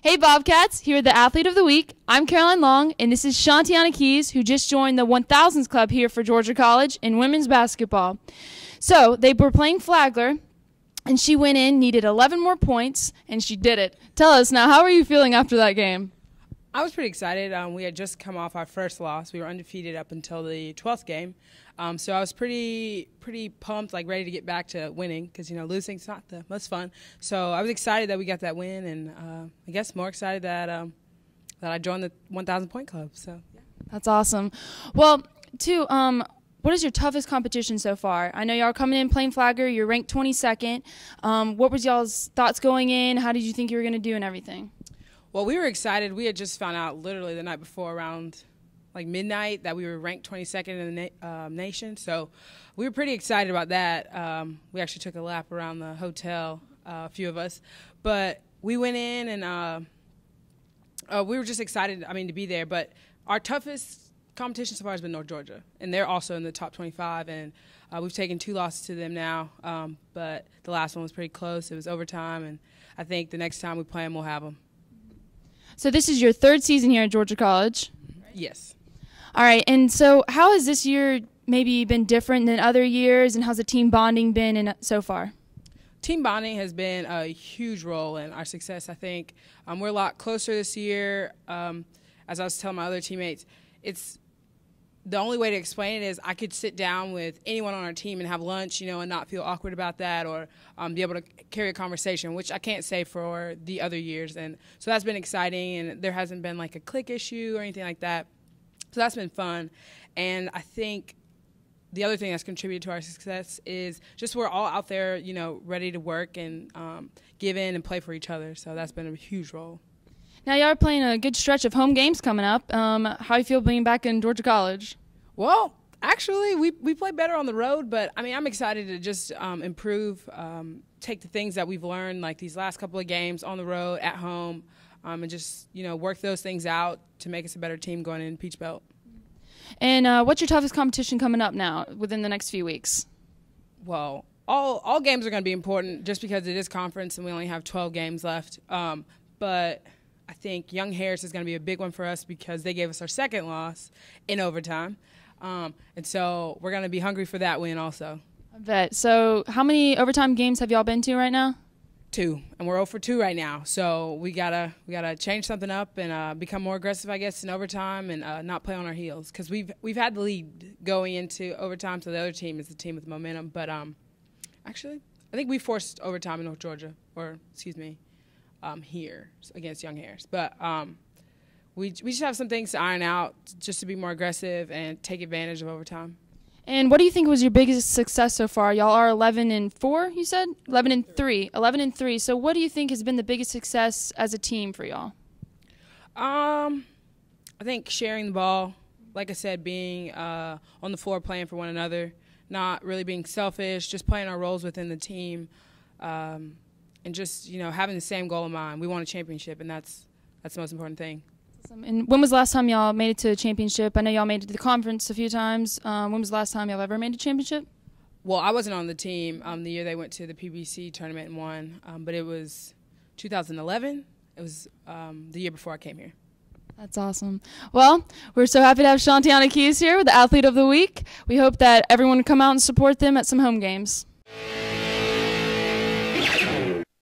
Hey Bobcats, here at the Athlete of the Week. I'm Caroline Long, and this is Shanteona Keys, who just joined the 1000s Club here for Georgia College in women's basketball. So they were playing Flagler, and she went in, needed 11 more points, and she did it. Tell us now, how are you feeling after that game? I was pretty excited. Um, we had just come off our first loss. We were undefeated up until the 12th game. Um, so I was pretty pretty pumped, like ready to get back to winning because you know losing's not the most fun. So I was excited that we got that win, and uh, I guess more excited that um, that I joined the 1,000 point club. So yeah. That's awesome. Well, two. Um, what is your toughest competition so far? I know y'all are coming in playing Flagler. You're ranked 22nd. Um, what was y'all's thoughts going in? How did you think you were going to do and everything? Well, we were excited. We had just found out literally the night before around like midnight that we were ranked 22nd in the na- uh, nation. So we were pretty excited about that. Um, we actually took a lap around the hotel, uh, a few of us, but we went in and uh, uh, we were just excited. I mean, to be there. But our toughest competition so far has been North Georgia, and they're also in the top 25. And uh, we've taken two losses to them now, um, but the last one was pretty close. It was overtime, and I think the next time we play them, we'll have them. So this is your third season here at Georgia College. Yes. All right, and so how has this year maybe been different than other years, and how's the team bonding been in so far? Team bonding has been a huge role in our success. I think um, we're a lot closer this year. Um, as I was telling my other teammates, it's the only way to explain it is I could sit down with anyone on our team and have lunch, you know, and not feel awkward about that, or um, be able to carry a conversation, which I can't say for the other years. And so that's been exciting, and there hasn't been like a clique issue or anything like that. So that's been fun. And I think the other thing that's contributed to our success is just we're all out there, you know, ready to work and um, give in and play for each other. So that's been a huge role. Now y'all are playing a good stretch of home games coming up. Um, how you feel being back in Georgia College? Well, actually, we we play better on the road, but I mean, I'm excited to just um, improve, um, take the things that we've learned, like these last couple of games on the road, at home, um, and just you know work those things out to make us a better team going in Peach Belt. And uh, what's your toughest competition coming up now within the next few weeks? Well, all all games are going to be important just because it is conference and we only have 12 games left. Um, but I think Young Harris is going to be a big one for us because they gave us our second loss in overtime, um, and so we're going to be hungry for that win also. I bet. So, how many overtime games have y'all been to right now? two, and we're 0 for 2 right now. So we gotta we gotta change something up and uh, become more aggressive, I guess, in overtime and uh, not play on our heels because we've we've had the lead going into overtime. So the other team is the team with momentum. But um, actually, I think we forced overtime in North Georgia, or excuse me, um, here against Young Harris. But um, we we just have some things to iron out just to be more aggressive and take advantage of overtime. And what do you think was your biggest success so far? Y'all are 11 and 4, you said? 11 and 3. 11 and 3. So what do you think has been the biggest success as a team for y'all? Um I think sharing the ball, like I said, being uh, on the floor playing for one another, not really being selfish, just playing our roles within the team, um, and just you know having the same goal in mind. We want a championship, and that's that's the most important thing. And when was the last time y'all made it to a championship? I know y'all made it to the conference a few times. Um, when was the last time y'all ever made a championship? Well, I wasn't on the team um, the year they went to the PBC tournament and won, um, but it was 2011. It was um, the year before I came here. That's awesome. Well, we're so happy to have Shanteona Keys here with the Athlete of the Week. We hope that everyone will come out and support them at some home games.